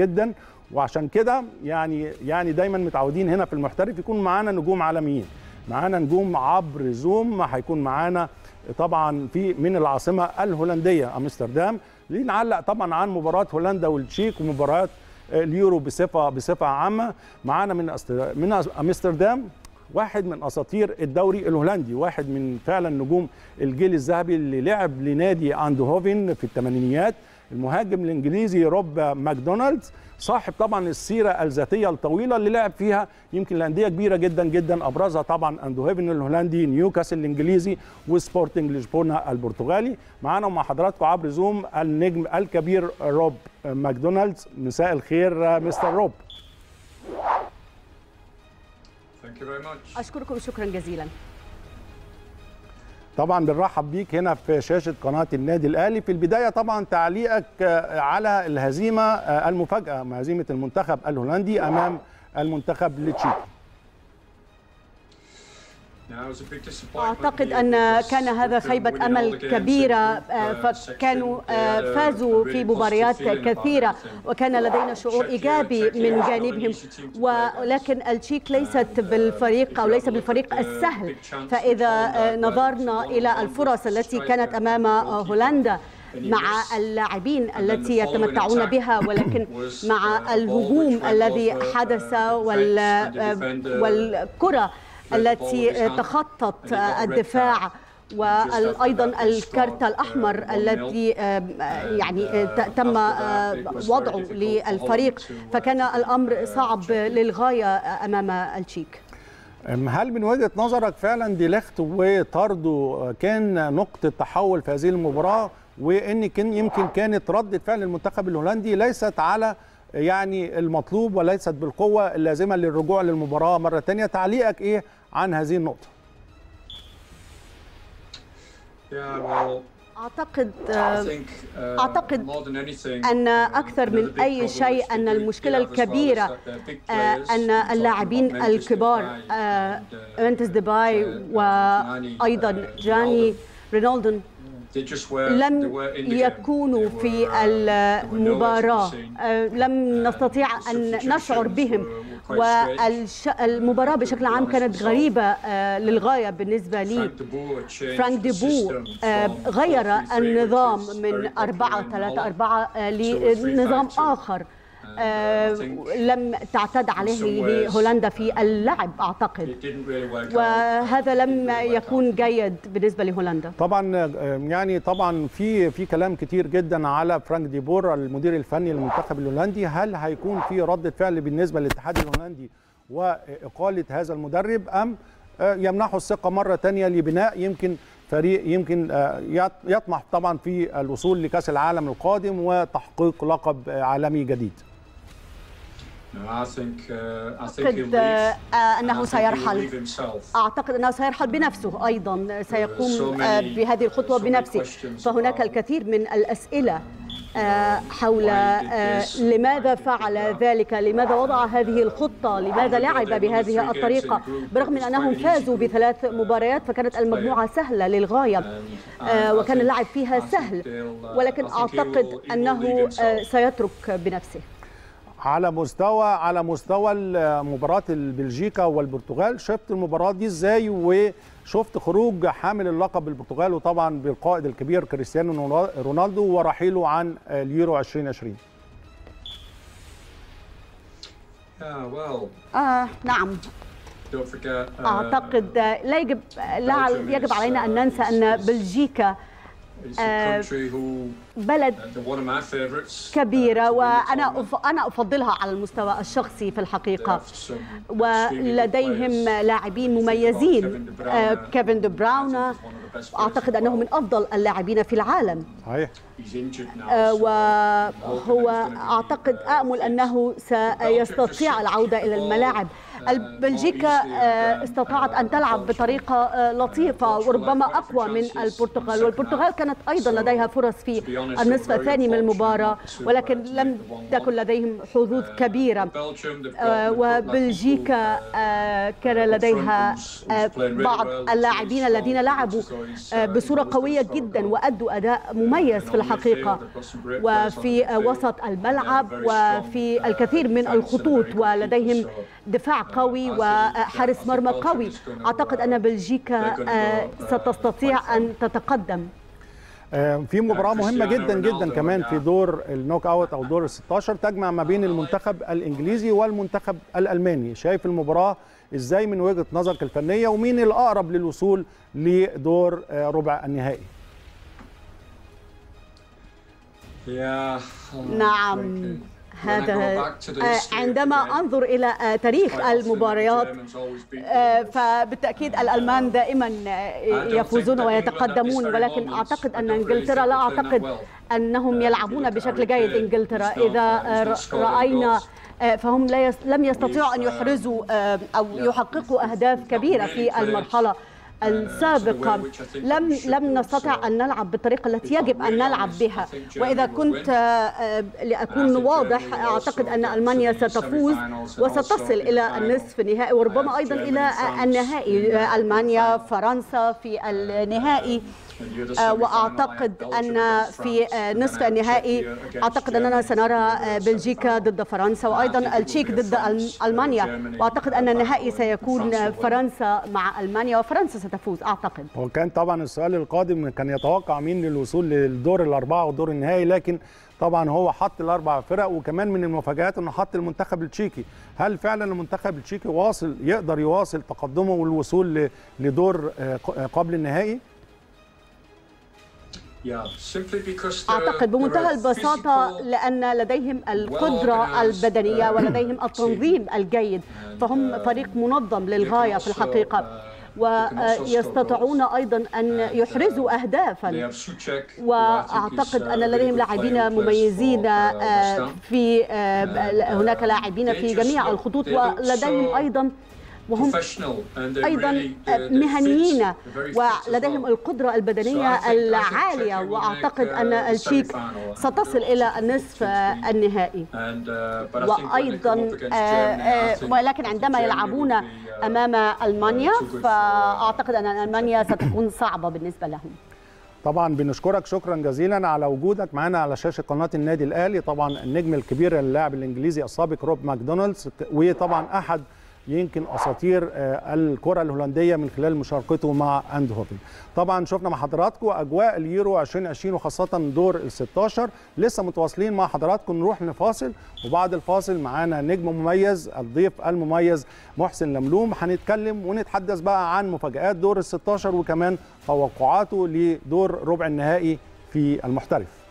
جدا. وعشان كده يعني يعني دايما متعودين هنا في المحترف يكون معانا نجوم عالميين. معانا نجوم عبر زوم هيكون معانا طبعا في من العاصمة الهولندية أمستردام. لنعلق طبعا عن مباراة هولندا والتشيك ومباريات اليورو بصفة بصفة عامة. معانا من من أمستردام واحد من أساطير الدوري الهولندي واحد من فعلا نجوم الجيل الذهبي اللي لعب لنادي اندهوفن في الثمانينيات. المهاجم الإنجليزي روب ماكدونالدز صاحب طبعا السيرة الذاتية الطويلة اللي لعب فيها يمكن لأندية كبيرة جدا جدا أبرزها طبعا اندهوفن الهولندي نيوكاسل الإنجليزي وسبورتنج لشبونة البرتغالي. معانا ومع حضراتكم عبر زوم النجم الكبير روب ماكدونالدز. مساء الخير مستر روب. أشكركم شكرا جزيلا. طبعا بنرحب بيك هنا في شاشة قناة النادي الأهلي. في البداية طبعا تعليقك آه، على الهزيمة آه، المفاجأة هزيمة المنتخب الهولندي أمام المنتخب التشيكي أعتقد أن كان هذا خيبة أمل كبيرة آه، فكانوا. آه، فازوا في مباريات كثيرة. وكان لدينا شعور إيجابي من جانبهم ولكن التشيك ليست بالفريق أو ليس بالفريق السهل فإذا آه، نظرنا إلى الفرص التي كانت أمام هولندا مع اللاعبين التي يتمتعون بها ولكن مع الهجوم الذي حدث وال والكرة التي تخطت الدفاع وأيضا الكارت الأحمر الذي يعني تم وضعه للفريق فكان الأمر صعب للغاية أمام التشيك. هل من وجهة نظرك فعلا دي ليخت وطرده كان نقطة تحول في هذه المباراة وإن كان يمكن كانت ردة فعل المنتخب الهولندي ليست على يعني المطلوب وليست بالقوة اللازمة للرجوع للمباراة مرة ثانية تعليقك إيه عن هذه النقطة؟ أعتقد uh, um, أكثر you know, من problem شيء that they're big آه، talking اللاعبين الكبار آه، uh, منتس ديباي uh, وأيضا uh, جاني Ronaldo. لم. يكونوا في uh, المباراة. آه، لم نستطيع أن نشعر بهم. والمباراة بشكل عام كانت غريبة آه، للغاية بالنسبة لي. فرانك ديبو آه، غير النظام من 4 3 4 لنظام آخر. لم تعتد عليه هولندا في اللعب أعتقد. وهذا لم يكون جيد بالنسبة لهولندا. طبعا آه، يعني طبعا في في كلام كتير جدا على فرانك ديبور المدير الفني للمنتخب الهولندي. هل هيكون في ردة فعل بالنسبة للاتحاد الهولندي وإقالة هذا المدرب أم آه، يمنحه الثقة مرة تانية لبناء؟ يمكن فريق يمكن آه، يط- يطمح طبعا في الوصول لكأس العالم القادم وتحقيق لقب عالمي جديد. أعتقد آه، أنه سيرحل. أعتقد أنه سيرحل بنفسه أيضا. سيقوم آه، بهذه الخطوة بنفسه. فهناك الكثير من الأسئلة حول لماذا فعل ذلك؟ لماذا وضع هذه الخطة؟ لماذا لعب بهذه الطريقة؟ برغم من أنهم فازوا بثلاث مباريات فكانت المجموعة سهلة للغاية. وكان اللعب فيها سهل. ولكن أعتقد أنه سيترك بنفسه. على مستوى على مستوى مباراة بلجيكا والبرتغال. شفت المباراة دي إزاي؟ وشفت خروج حامل اللقب البرتغال وطبعا بالقائد الكبير كريستيانو رونالدو ورحيله عن اليورو 2020 آه نعم. أعتقد لا يجب لا يجب علينا أن ننسى أن بلجيكا بلد كبيرة وأنا أف- أنا أفضلها على المستوى الشخصي في الحقيقة. ولديهم لاعبين مميزين. آه، كيفن دي براون أعتقد أنه من أفضل اللاعبين في العالم. صحيح. آه، وهو أعتقد آمل أنه سيستطيع العودة إلى الملاعب. بلجيكا استطاعت أن تلعب بطريقة لطيفة وربما أقوى من البرتغال. والبرتغال كانت أيضا لديها فرص في النصف الثاني من المباراة ولكن لم تكن لديهم حظوظ كبيرة. وبلجيكا كان لديها بعض اللاعبين الذين لعبوا بصورة قوية جدا وأدوا أداء مميز في الحقيقة. وفي وسط الملعب وفي الكثير من الخطوط ولديهم دفاع قوي وحارس مرمى قوي. أعتقد أن بلجيكا ستستطيع أن تتقدم. في مباراة مهمة جدا جدا كمان في دور النوك أوت أو دور ال 16 تجمع ما بين المنتخب الإنجليزي والمنتخب الألماني، شايف المباراة إزاي من وجهة نظرك الفنية ومين الأقرب للوصول لدور ربع النهائي؟ نعم. هذا عندما أنظر إلى تاريخ المباريات فبالتأكيد الألمان دائما يفوزون ويتقدمون ولكن أعتقد أن إنجلترا لا أعتقد أنهم يلعبون بشكل جيد. إنجلترا إذا رأينا فهم لم يستطيعوا أن يحرزوا أو يحققوا أهداف كبيرة في المرحلة. السابقة لم لم نستطع أن نلعب بالطريقة التي يجب أن نلعب بها. وإذا كنت لأكون واضح أعتقد أن ألمانيا ستفوز وستصل إلى النصف النهائي وربما أيضا إلى النهائي ألمانيا فرنسا في النهائي. وأعتقد أن في نصف النهائي. أعتقد أننا سنرى بلجيكا ضد فرنسا وأيضا التشيك ضد ألمانيا. وأعتقد أن النهائي سيكون فرنسا مع ألمانيا وفرنسا ستفوز أعتقد. وكان طبعا السؤال القادم كان يتوقع مين للوصول للدور الأربعة والدور النهائي لكن طبعا هو حط الأربع فرق وكمان من المفاجآت إنه حط المنتخب التشيكي. هل فعلا المنتخب التشيكي واصل يقدر يواصل تقدمه والوصول لدور قبل النهائي؟ أعتقد بمنتهى البساطة لأن لديهم القدرة البدنية ولديهم التنظيم الجيد. فهم فريق منظم للغاية في الحقيقة. ويستطيعون أيضا أن يحرزوا اهدافا. وأعتقد أن لديهم لاعبين مميزين في هناك لاعبين في جميع الخطوط. ولديهم أيضا وهم أيضا مهنيين ولديهم القدرة البدنية العالية وأعتقد أن التشيك ستصل إلى النصف النهائي. وأيضا ولكن عندما يلعبون أمام ألمانيا فأعتقد أن ألمانيا ستكون صعبة بالنسبة لهم. طبعا بنشكرك شكرا جزيلا على وجودك معنا على شاشة قناة النادي الأهلي. طبعا النجم الكبير اللاعب الإنجليزي السابق روب ماكدونالدز وطبعا أحد يمكن أساطير الكرة الهولندية من خلال مشاركته مع أندهوفن. طبعا شفنا مع حضراتكم أجواء اليورو 2020 وخاصة دور ال 16 لسه متواصلين مع حضراتكم نروح نفاصل وبعد الفاصل معانا نجم مميز الضيف المميز محسن لملوم هنتكلم ونتحدث بقى عن مفاجآت دور ال 16 وكمان توقعاته لدور ربع النهائي في المحترف.